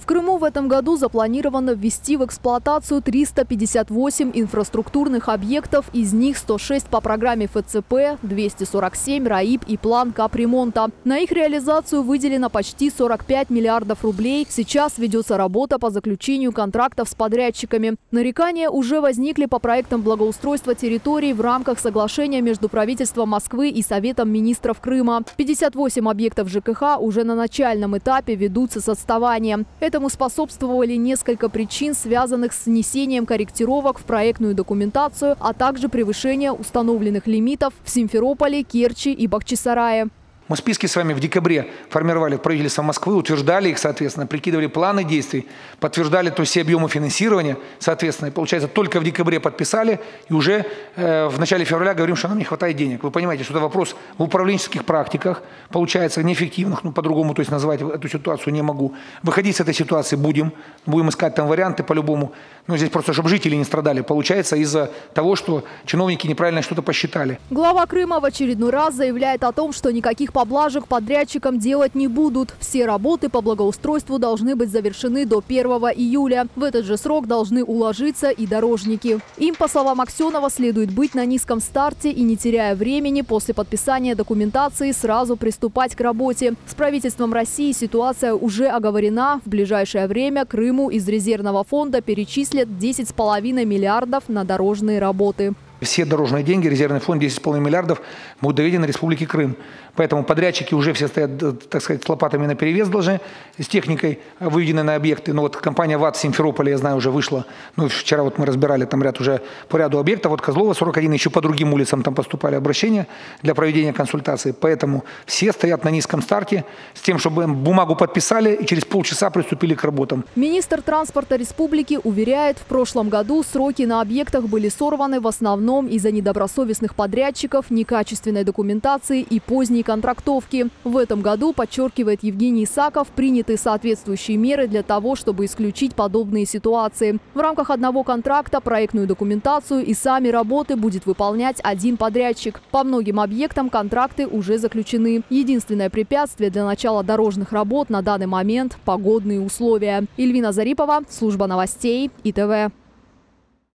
В Крыму в этом году запланировано ввести в эксплуатацию 358 инфраструктурных объектов, из них 106 по программе ФЦП, 247 РАИП и план капремонта. На их реализацию выделено почти 45 миллиардов рублей. Сейчас ведется работа по заключению контрактов с подрядчиками. Нарекания уже возникли по проектам благоустройства территорий в рамках соглашения между правительством Москвы и Советом министров Крыма. 58 объектов ЖКХ уже на начальном этапе ведутся с отставанием. Этому способствовали несколько причин, связанных с внесением корректировок в проектную документацию, а также превышение установленных лимитов в Симферополе, Керчи и Бахчисарае. Мы списки с вами в декабре формировали правительство Москвы, утверждали их, соответственно, прикидывали планы действий, подтверждали то все объемы финансирования, соответственно. И получается, только в декабре подписали, и уже э, в начале февраля говорим, что нам не хватает денег. Вы понимаете, что это вопрос в управленческих практиках, получается, неэффективных, ну, по-другому, то есть назвать эту ситуацию не могу. Выходить с этой ситуации будем, будем искать там варианты по-любому. Но здесь просто, чтобы жители не страдали, получается, из-за того, что чиновники неправильно что-то посчитали. Глава Крыма в очередной раз заявляет о том, что никаких поблажек подрядчикам делать не будут. Все работы по благоустройству должны быть завершены до 1 июля. В этот же срок должны уложиться и дорожники. Им, по словам Аксенова, следует быть на низком старте и, не теряя времени, после подписания документации сразу приступать к работе. С правительством России ситуация уже оговорена. В ближайшее время Крыму из резервного фонда перечислят 10,5 миллиардов на дорожные работы. Все дорожные деньги, резервный фонд 10,5 миллиардов будут доведены Республике Крым. Поэтому подрядчики уже все стоят, э, так сказать, с лопатами на перевес должны, с техникой выведены на объекты. Но вот компания ВАТ Симферополя, я знаю, уже вышла. Ну, вчера вот мы разбирали там ряд уже по ряду объектов. Вот Козлова 41, еще по другим улицам там поступали обращения для проведения консультации. Поэтому все стоят на низком старте с тем, чтобы бумагу подписали и через полчаса приступили к работам. Министр транспорта республики уверяет, в прошлом году сроки на объектах были сорваны в основном из-за недобросовестных подрядчиков, некачественной документации и поздней контрактовки. В этом году, подчеркивает Евгений Исаков, приняты соответствующие меры для того, чтобы исключить подобные ситуации. В рамках одного контракта проектную документацию и сами работы будет выполнять один подрядчик. По многим объектам контракты уже заключены. Единственное препятствие для начала дорожных работ на данный момент – погодные условия. Ильвина Зарипова, служба новостей ИТВ.